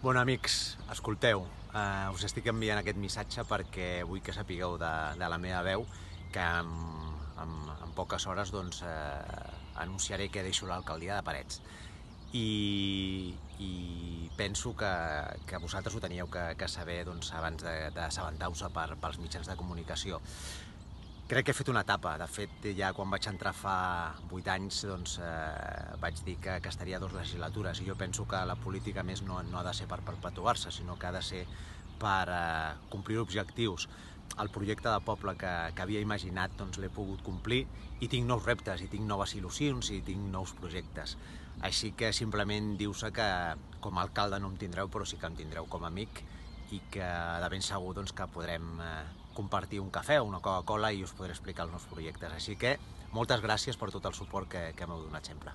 Bueno, amics, escolteu, uh, us estic enviant aquest missatge perquè vull que sapigueu de, de la meva veu que en, en, en poques hores doncs, uh, anunciaré que deixo l'alcaldia de Parets. I, i penso que, que vosaltres ho teníeu que, que saber doncs, abans d'assabentar-vos per, pels mitjans de comunicació. Crec que he fet una etapa. De fet, ja quan vaig entrar fa 8 anys, doncs, eh, vaig dir que, que estaria dues legislatures. I jo penso que la política més no, no ha de ser per perpetuar-se, sinó que ha de ser per eh, complir objectius. El projecte de poble que, que havia imaginat doncs, l'he pogut complir i tinc nous reptes, i tinc noves il·lusions, i tinc nous projectes. Així que simplement diu-se que com a alcalde no em tindreu, però sí que em tindreu com a amic i que de ben segur doncs, que podrem eh, compartir un cafè o una Coca-Cola i us podré explicar els nous projectes. Així que moltes gràcies per tot el suport que, que m'heu donat sempre.